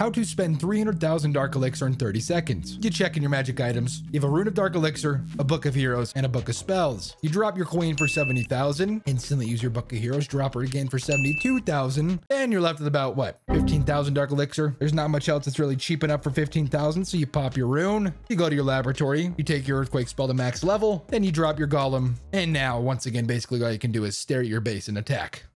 How to spend 300,000 Dark Elixir in 30 seconds. You check in your magic items. You have a Rune of Dark Elixir, a Book of Heroes, and a Book of Spells. You drop your coin for 70,000, instantly use your Book of Heroes, drop it again for 72,000, and you're left with about, what, 15,000 Dark Elixir? There's not much else that's really cheap enough for 15,000, so you pop your Rune, you go to your laboratory, you take your Earthquake spell to max level, then you drop your Golem, and now, once again, basically all you can do is stare at your base and attack.